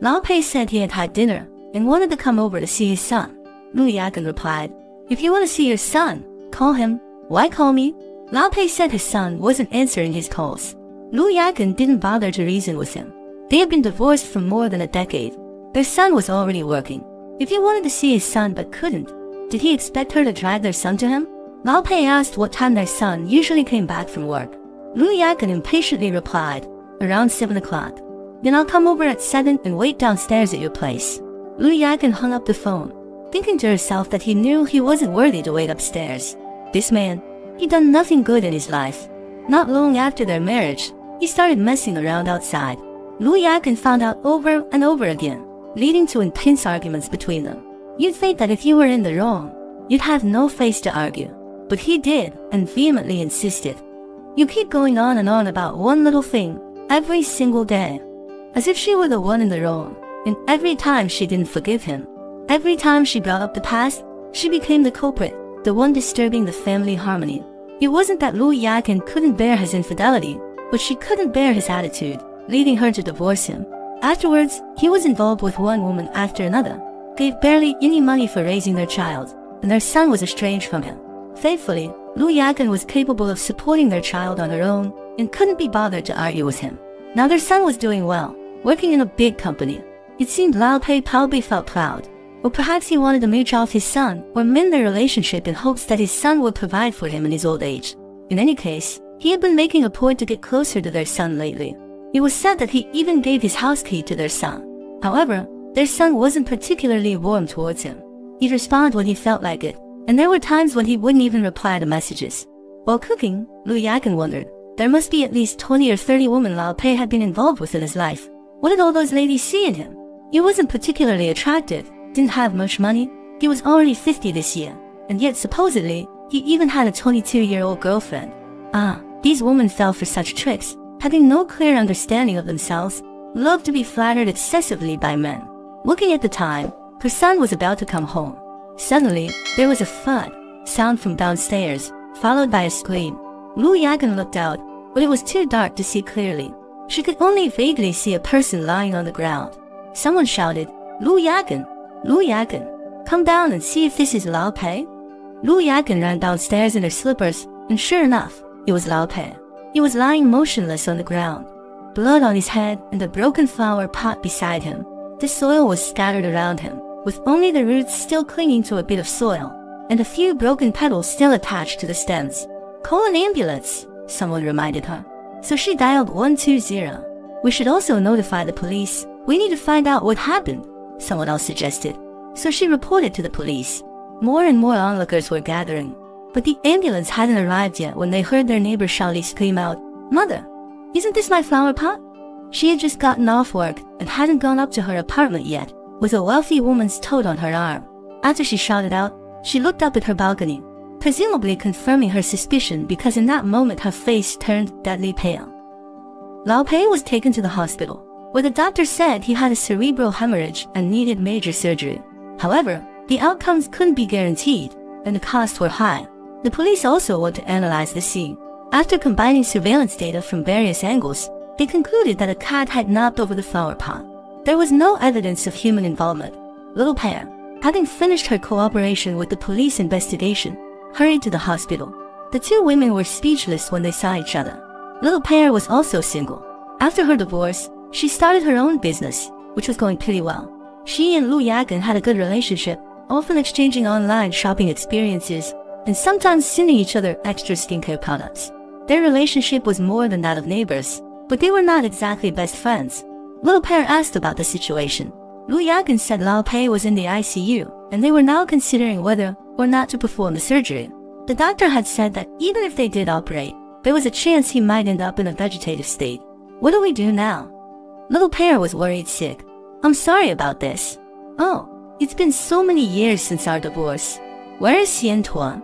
Lao Pei said he had had dinner and wanted to come over to see his son. Lu Yagen replied, If you want to see your son, call him. Why call me? Lao Pei said his son wasn't answering his calls. Lu Yagen didn't bother to reason with him. They had been divorced for more than a decade. Their son was already working. If he wanted to see his son but couldn't, did he expect her to drag their son to him? Lao Pei asked what time their son usually came back from work. Lu Yagen impatiently replied, around 7 o'clock. Then I'll come over at 7 and wait downstairs at your place. Lu Yagen hung up the phone, thinking to herself that he knew he wasn't worthy to wait upstairs. This man, he'd done nothing good in his life. Not long after their marriage, he started messing around outside. Lu Yagen found out over and over again, leading to intense arguments between them. You'd think that if you were in the wrong, you'd have no face to argue. But he did and vehemently insisted. You keep going on and on about one little thing every single day, as if she were the one in the wrong. And every time she didn't forgive him, every time she brought up the past, she became the culprit, the one disturbing the family harmony. It wasn't that Lu Yagen couldn't bear his infidelity, but she couldn't bear his attitude, leading her to divorce him. Afterwards, he was involved with one woman after another, gave barely any money for raising their child, and their son was estranged from him. Thankfully, Lu Yagen was capable of supporting their child on her own and couldn't be bothered to argue with him. Now their son was doing well, working in a big company. It seemed Lao Pei probably felt proud, or perhaps he wanted to mooch off his son or mend their relationship in hopes that his son would provide for him in his old age. In any case, he had been making a point to get closer to their son lately. It was said that he even gave his house key to their son. However, their son wasn't particularly warm towards him. He'd respond when he felt like it, and there were times when he wouldn't even reply to messages. While cooking, Lu Yagen wondered, there must be at least 20 or 30 women Lao Pei had been involved with in his life. What did all those ladies see in him? He wasn't particularly attractive, didn't have much money, he was already 50 this year, and yet supposedly, he even had a 22-year-old girlfriend. Ah, these women fell for such tricks, having no clear understanding of themselves, loved to be flattered excessively by men. Looking at the time, her son was about to come home. Suddenly, there was a thud, sound from downstairs, followed by a scream. Lu Yagen looked out, but it was too dark to see clearly. She could only vaguely see a person lying on the ground. Someone shouted, Lu Yagen, Lu Yagen, come down and see if this is Lao Pei. Lu Yagen ran downstairs in her slippers, and sure enough, it was Lao Pei. He was lying motionless on the ground, blood on his head and a broken flower pot beside him. The soil was scattered around him, with only the roots still clinging to a bit of soil, and a few broken petals still attached to the stems. Call an ambulance, someone reminded her. So she dialed 120. We should also notify the police. We need to find out what happened, someone else suggested. So she reported to the police. More and more onlookers were gathering, but the ambulance hadn't arrived yet when they heard their neighbor Shaoli scream out, Mother, isn't this my flower pot? She had just gotten off work and hadn't gone up to her apartment yet, with a wealthy woman's tote on her arm. After she shouted out, she looked up at her balcony, presumably confirming her suspicion because in that moment her face turned deadly pale. Lao Pei was taken to the hospital, where the doctor said he had a cerebral hemorrhage and needed major surgery. However, the outcomes couldn't be guaranteed, and the costs were high. The police also want to analyze the scene. After combining surveillance data from various angles, they concluded that a cat had knocked over the flower pot. There was no evidence of human involvement. Little Pear, having finished her cooperation with the police investigation, hurried to the hospital. The two women were speechless when they saw each other. Little Pear was also single. After her divorce, she started her own business, which was going pretty well. She and Lu Yagen had a good relationship, often exchanging online shopping experiences and sometimes sending each other extra skincare products. Their relationship was more than that of neighbors, but they were not exactly best friends. Little Pear asked about the situation. Lu Yagen said Lao Pei was in the ICU, and they were now considering whether or not to perform the surgery. The doctor had said that even if they did operate, there was a chance he might end up in a vegetative state. What do we do now? Little Pear was worried sick. I'm sorry about this. Oh, it's been so many years since our divorce. Where is Xian Tuan?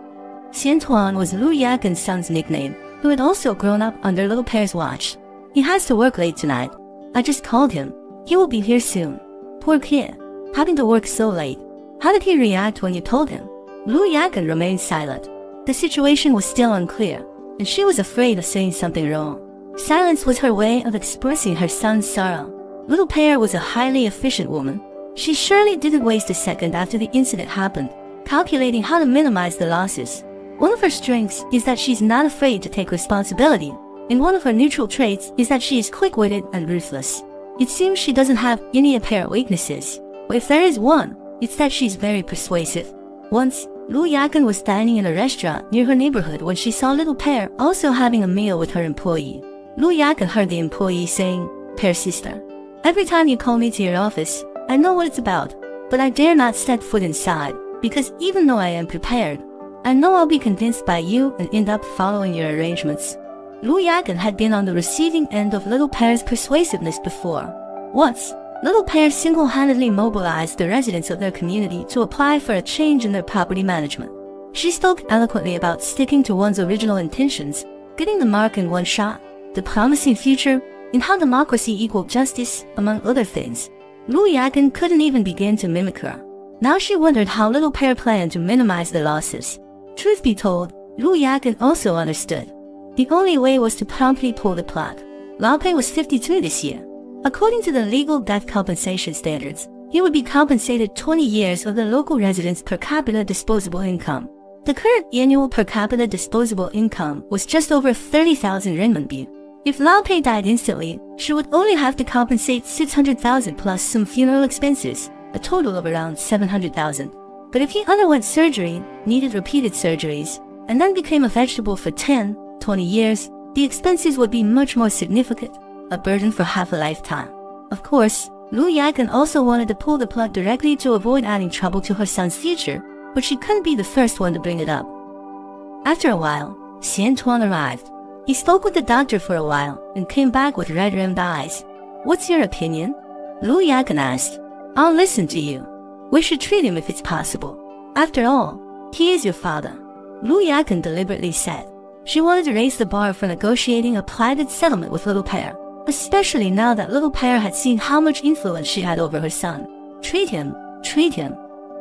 Xian Tuan was Lu Yagen's son's nickname, who had also grown up under Little Pear's watch. He has to work late tonight. I just called him. He will be here soon. Poor kid, having to work so late. How did he react when you told him? Lu Yagen remained silent. The situation was still unclear, and she was afraid of saying something wrong. Silence was her way of expressing her son's sorrow. Little Pear was a highly efficient woman. She surely didn't waste a second after the incident happened, calculating how to minimize the losses. One of her strengths is that she's not afraid to take responsibility, and one of her neutral traits is that she is quick-witted and ruthless. It seems she doesn't have any apparent weaknesses, but if there is one, it's that she's very persuasive. Once, Lu Yagen was dining in a restaurant near her neighborhood when she saw Little Pear also having a meal with her employee. Lu Yagen heard the employee saying, Pear sister, every time you call me to your office, I know what it's about, but I dare not step foot inside, because even though I am prepared, I know I'll be convinced by you and end up following your arrangements. Lu Yagen had been on the receiving end of Little Pear's persuasiveness before. Once, Little Pear single-handedly mobilized the residents of their community to apply for a change in their property management. She spoke eloquently about sticking to one's original intentions, getting the mark in one shot, the promising future, and how democracy equaled justice, among other things. Lu Yagen couldn't even begin to mimic her. Now she wondered how Little Pear planned to minimize the losses. Truth be told, Lu Yagen also understood. The only way was to promptly pull the plug. Lao Pei was 52 this year. According to the legal death compensation standards, he would be compensated 20 years of the local resident's per capita disposable income. The current annual per capita disposable income was just over 30,000 renminbi. If Lao Pei died instantly, she would only have to compensate 600,000 plus some funeral expenses, a total of around 700,000. But if he underwent surgery, needed repeated surgeries, and then became a vegetable for 10, 20 years, the expenses would be much more significant, a burden for half a lifetime. Of course, Lu Yagen also wanted to pull the plug directly to avoid adding trouble to her son's future, but she couldn't be the first one to bring it up. After a while, Xian Tuan arrived. He spoke with the doctor for a while and came back with red-rimmed eyes. What's your opinion? Lu Yagen asked. I'll listen to you. We should treat him if it's possible. After all, he is your father. Lu Yagen deliberately said. She wanted to raise the bar for negotiating a private settlement with Little Pear, especially now that Little Pear had seen how much influence she had over her son. Treat him, treat him.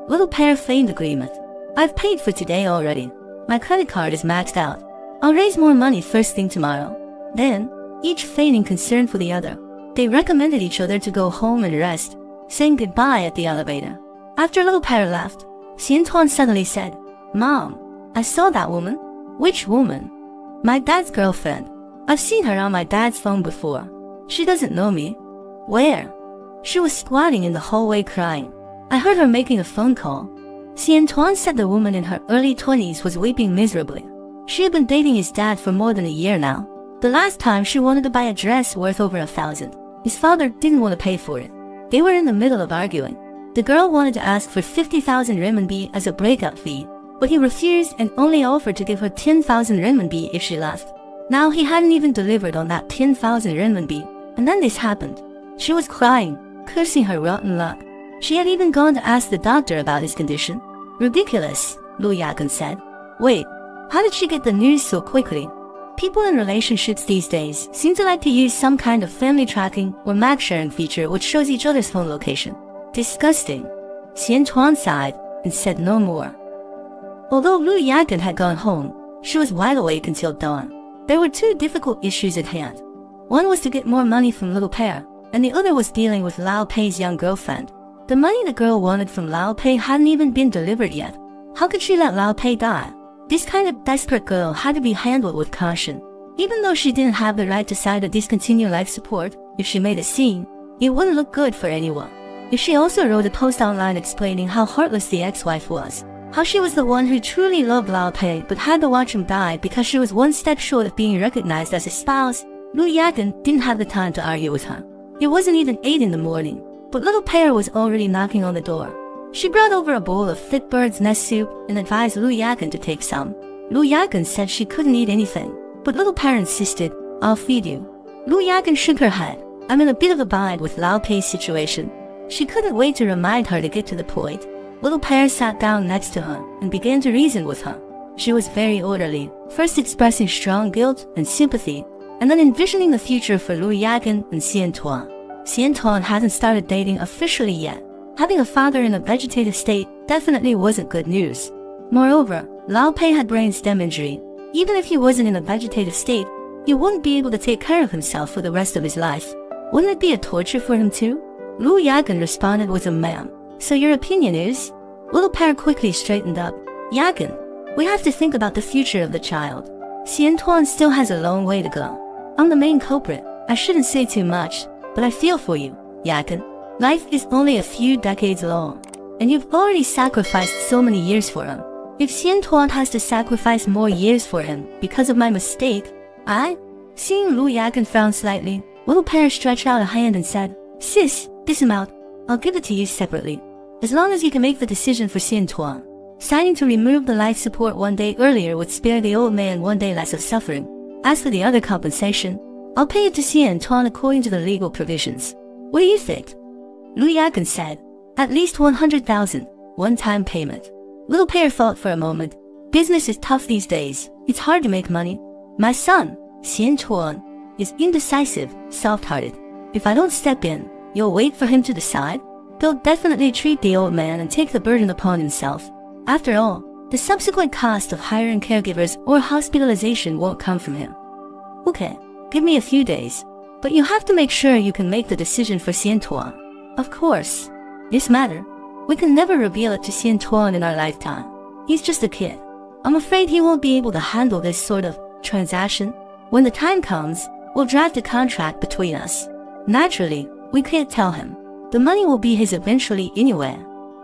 Little Pear feigned agreement. I've paid for today already. My credit card is maxed out. I'll raise more money first thing tomorrow. Then, each feigning concern for the other, they recommended each other to go home and rest, saying goodbye at the elevator. After Little Pear left, Xian Tuan suddenly said, Mom, I saw that woman. Which woman? My dad's girlfriend. I've seen her on my dad's phone before. She doesn't know me. Where? She was squatting in the hallway crying. I heard her making a phone call. Xian Tuan said the woman in her early 20s was weeping miserably. She had been dating his dad for more than a year now. The last time she wanted to buy a dress worth over a thousand. His father didn't want to pay for it. They were in the middle of arguing. The girl wanted to ask for 50,000 renminbi as a breakup fee, but he refused and only offered to give her 10,000 renminbi if she left. Now he hadn't even delivered on that 10,000 renminbi, and then this happened. She was crying, cursing her rotten luck. She had even gone to ask the doctor about his condition. Ridiculous, Lu Yagen said. Wait, how did she get the news so quickly? People in relationships these days seem to like to use some kind of family tracking or map sharing feature which shows each other's phone location. Disgusting. Xian Tuan sighed and said no more. Although Lu Yagen had gone home, she was wide awake until dawn. There were two difficult issues at hand. One was to get more money from Little Pear, and the other was dealing with Lao Pei's young girlfriend. The money the girl wanted from Lao Pei hadn't even been delivered yet. How could she let Lao Pei die? This kind of desperate girl had to be handled with caution. Even though she didn't have the right to decide to discontinue life support, if she made a scene, it wouldn't look good for anyone. If she also wrote a post online explaining how heartless the ex-wife was, how she was the one who truly loved Lao Pei but had to watch him die because she was one step short of being recognized as his spouse, Lu Yagen didn't have the time to argue with her. It wasn't even 8 in the morning, but little Pear was already knocking on the door. She brought over a bowl of thick bird's nest soup and advised Lu Yagen to take some. Lu Yagen said she couldn't eat anything, but little Pear insisted, I'll feed you. Lu Yagen shook her head. I'm in a bit of a bind with Lao Pei's situation. She couldn't wait to remind her to get to the point. Little Pear sat down next to her and began to reason with her. She was very orderly, first expressing strong guilt and sympathy, and then envisioning the future for Lu Yagen and Xian Tuan. Xian Tuan hasn't started dating officially yet, Having a father in a vegetative state definitely wasn't good news. Moreover, Lao Pei had brain stem injury. Even if he wasn't in a vegetative state, he wouldn't be able to take care of himself for the rest of his life. Wouldn't it be a torture for him too? Lu Yagen responded with a ma'am. So your opinion is? Little Pear quickly straightened up. Yagen, we have to think about the future of the child. Xian Tuan still has a long way to go. I'm the main culprit. I shouldn't say too much, but I feel for you, Yagen. Life is only a few decades long, and you've already sacrificed so many years for him. If Xian Tuan has to sacrifice more years for him because of my mistake, I, seeing Lu Yagen frown slightly, Little Pear stretched out a hand and said, Sis, this amount, I'll give it to you separately, as long as you can make the decision for Xian Tuan. Signing to remove the life support one day earlier would spare the old man one day less of suffering. As for the other compensation, I'll pay it to Xian Tuan according to the legal provisions. What do you think? Lu Yagen said, at least 100,000, one-time payment. Little Pear thought for a moment. Business is tough these days. It's hard to make money. My son, Xian Tuan, is indecisive, soft-hearted. If I don't step in, you'll wait for him to decide? He'll definitely treat the old man and take the burden upon himself. After all, the subsequent cost of hiring caregivers or hospitalization won't come from him. Okay, give me a few days, but you have to make sure you can make the decision for Xian Tuan. Of course, this matter, we can never reveal it to Xian Tuan in our lifetime. He's just a kid. I'm afraid he won't be able to handle this sort of transaction. When the time comes, we'll draft a contract between us. Naturally, we can't tell him. The money will be his eventually anyway.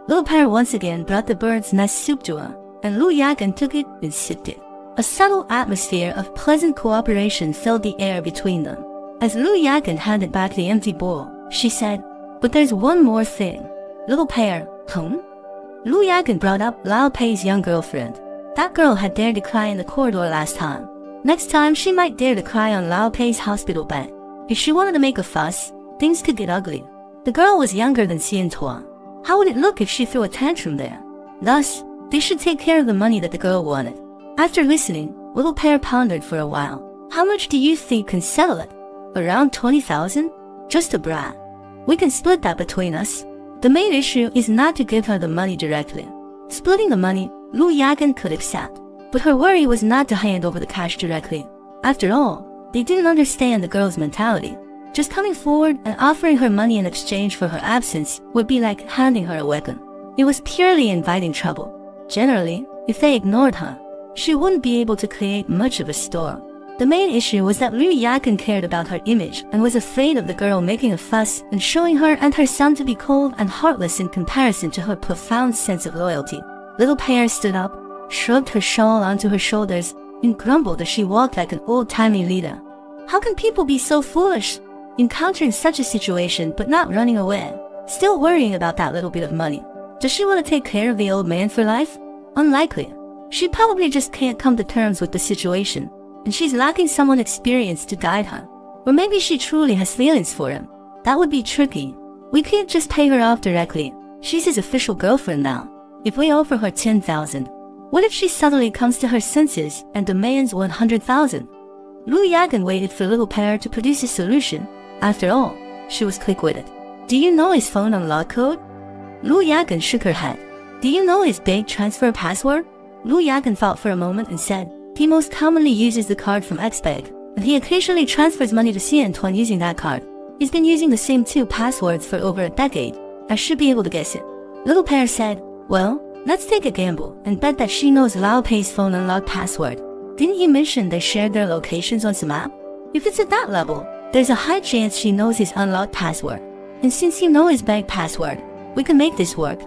Little Pear once again brought the bird's nest soup to her, and Lu Yagen took it and sipped it. A subtle atmosphere of pleasant cooperation filled the air between them. As Lu Yagen handed back the empty bowl, she said, But there's one more thing. Little Pear, whom? Lu Yagen brought up Lao Pei's young girlfriend. That girl had dared to cry in the corridor last time. Next time, she might dare to cry on Lao Pei's hospital bed. If she wanted to make a fuss, things could get ugly. The girl was younger than Xian Tuan. How would it look if she threw a tantrum there? Thus, they should take care of the money that the girl wanted. After listening, Little Pear pondered for a while. How much do you think can settle it? Around 20,000? Just a brat. We can split that between us. The main issue is not to give her the money directly. Splitting the money, Lu Yagen could accept, but her worry was not to hand over the cash directly. After all, they didn't understand the girl's mentality. Just coming forward and offering her money in exchange for her absence would be like handing her a weapon. It was purely inviting trouble. Generally, if they ignored her, she wouldn't be able to create much of a storm. The main issue was that Lu Yagen cared about her image and was afraid of the girl making a fuss and showing her and her son to be cold and heartless in comparison to her profound sense of loyalty. Little Pear stood up, shrugged her shawl onto her shoulders, and grumbled as she walked like an old-timey leader. How can people be so foolish? Encountering such a situation but not running away, still worrying about that little bit of money. Does she want to take care of the old man for life? Unlikely. She probably just can't come to terms with the situation, and she's lacking someone experienced to guide her. Or maybe she truly has feelings for him. That would be tricky. We can't just pay her off directly. She's his official girlfriend now. If we offer her 10,000, what if she suddenly comes to her senses and demands 100,000? Lu Yagen waited for Little Pear to produce a solution after all, she was quick-witted. Do you know his phone unlock code? Lu Yagen shook her head. Do you know his bank transfer password? Lu Yagen thought for a moment and said, he most commonly uses the card from Xbank, and he occasionally transfers money to Xian Tuan using that card. He's been using the same two passwords for over a decade. I should be able to guess it. Little Pear said, well, let's take a gamble and bet that she knows Lao Pei's phone unlock password. Didn't he mention they shared their locations on some app? If it's at that level, there's a high chance she knows his unlocked password. And since you know his bank password, we can make this work.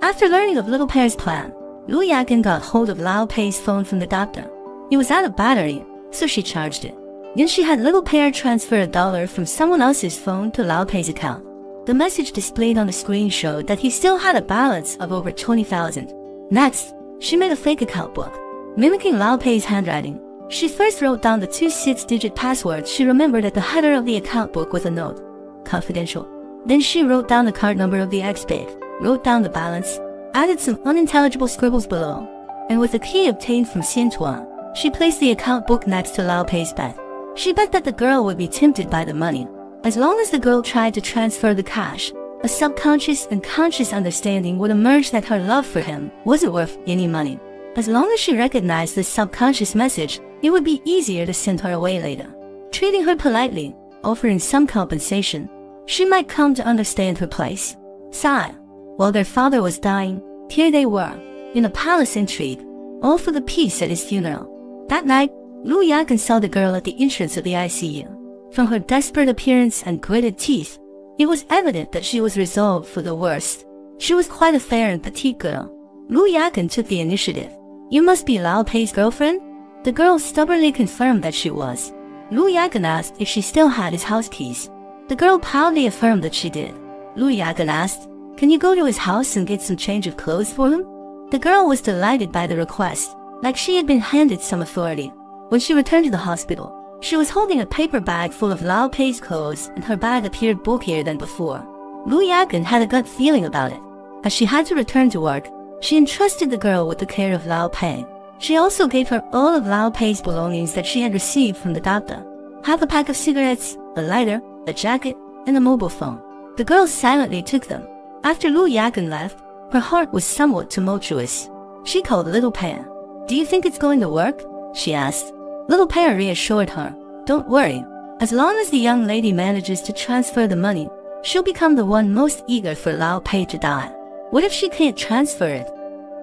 After learning of Little Pear's plan, Lu Yagen got hold of Lao Pei's phone from the doctor. It was out of battery, so she charged it. Then she had Little Pear transfer a dollar from someone else's phone to Lao Pei's account. The message displayed on the screen showed that he still had a balance of over 20,000. Next, she made a fake account book, mimicking Lao Pei's handwriting she first wrote down the two six-digit password she remembered at the header of the account book with a note, confidential. Then she wrote down the card number of the X-Bank, wrote down the balance, added some unintelligible scribbles below, and with a key obtained from Xian Tuan, she placed the account book next to Lao Pei's bed. She bet that the girl would be tempted by the money. As long as the girl tried to transfer the cash, a subconscious and conscious understanding would emerge that her love for him wasn't worth any money. As long as she recognized this subconscious message, it would be easier to send her away later. Treating her politely, offering some compensation, she might come to understand her place. Sigh. While their father was dying, here they were, in a palace intrigue, all for the peace at his funeral. That night, Lu Yagen saw the girl at the entrance of the ICU. From her desperate appearance and gritted teeth, it was evident that she was resolved for the worst. She was quite a fair and petite girl. Lu Yagen took the initiative. You must be Lao Pei's girlfriend? The girl stubbornly confirmed that she was. Lu Yagen asked if she still had his house keys. The girl proudly affirmed that she did. Lu Yagen asked, Can you go to his house and get some change of clothes for him? The girl was delighted by the request, like she had been handed some authority. When she returned to the hospital, she was holding a paper bag full of Lao Pei's clothes and her bag appeared bulkier than before. Lu Yagen had a gut feeling about it. As she had to return to work, she entrusted the girl with the care of Lao Pei. She also gave her all of Lao Pei's belongings that she had received from the doctor. Half a pack of cigarettes, a lighter, a jacket, and a mobile phone. The girl silently took them. After Lu Yagen left, her heart was somewhat tumultuous. She called Little Pear. Do you think it's going to work? She asked. Little Pear reassured her, Don't worry. As long as the young lady manages to transfer the money, she'll become the one most eager for Lao Pei to die. What if she can't transfer it?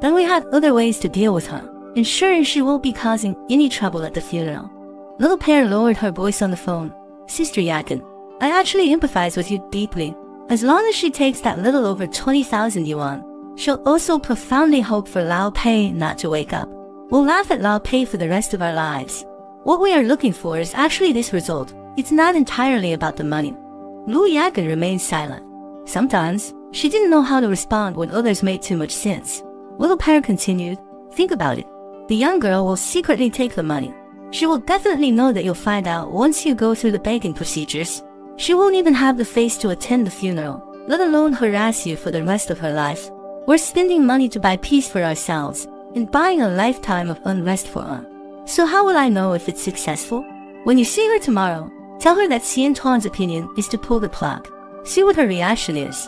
Then we have other ways to deal with her, ensuring she won't be causing any trouble at the funeral. Little Pear lowered her voice on the phone. Sister Yagen, I actually empathize with you deeply. As long as she takes that little over 20,000 yuan, she'll also profoundly hope for Lao Pei not to wake up. We'll laugh at Lao Pei for the rest of our lives. What we are looking for is actually this result. It's not entirely about the money. Lu Yagen remained silent. Sometimes, she didn't know how to respond when others made too much sense. Little Pear continued, Think about it. The young girl will secretly take the money. She will definitely know that you'll find out once you go through the banking procedures. She won't even have the face to attend the funeral, let alone harass you for the rest of her life. We're spending money to buy peace for ourselves and buying a lifetime of unrest for her. So how will I know if it's successful? When you see her tomorrow, tell her that Xian Tuan's opinion is to pull the plug. See what her reaction is.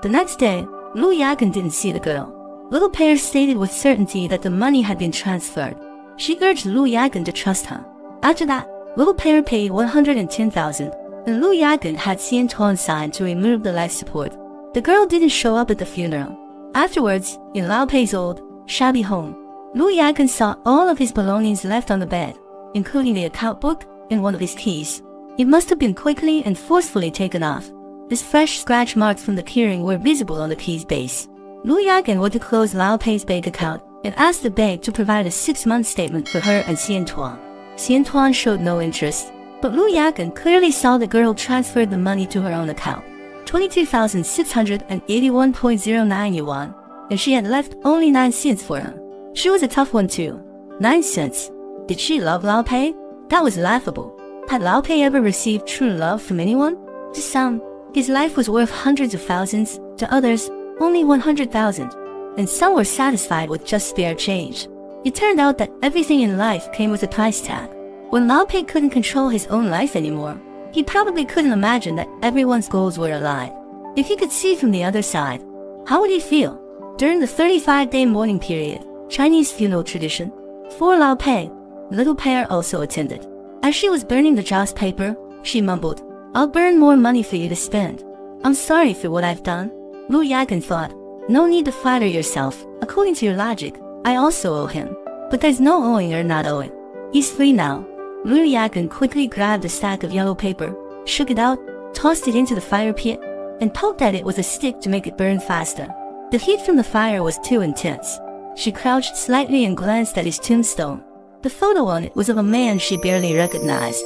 The next day, Lu Yagen didn't see the girl. Little Pear stated with certainty that the money had been transferred. She urged Lu Yagen to trust her. After that, Little Pear paid 110,000, and Lu Yagen had Xian Tuan sign to remove the life support. The girl didn't show up at the funeral. Afterwards, in Lao Pei's old, shabby home, Lu Yagen saw all of his belongings left on the bed, including the account book and one of his keys. It must have been quickly and forcefully taken off. These fresh scratch marks from the keyring were visible on the key's base. Lu Yagen went to close Lao Pei's bank account and asked the bank to provide a six-month statement for her and Xian Tuan. Xian Tuan showed no interest, but Lu Yagen clearly saw the girl transfer the money to her own account, 22,681.09 yuan, and she had left only 9 cents for him. She was a tough one too. Nine cents. Did she love Lao Pei? That was laughable. Had Lao Pei ever received true love from anyone? To some, his life was worth hundreds of thousands, to others, only 100,000. And some were satisfied with just spare change. It turned out that everything in life came with a price tag. When Lao Pei couldn't control his own life anymore, he probably couldn't imagine that everyone's goals were aligned. If he could see from the other side, how would he feel? During the 35-day mourning period, Chinese funeral tradition. For Lao Pei, Little Pear also attended. As she was burning the joss paper, she mumbled, I'll burn more money for you to spend. I'm sorry for what I've done. Lu Yagen thought, no need to flatter yourself. According to your logic, I also owe him. But there's no owing or not owing. He's free now. Lu Yagen quickly grabbed a stack of yellow paper, shook it out, tossed it into the fire pit, and poked at it with a stick to make it burn faster. The heat from the fire was too intense. She crouched slightly and glanced at his tombstone. The photo on it was of a man she barely recognized.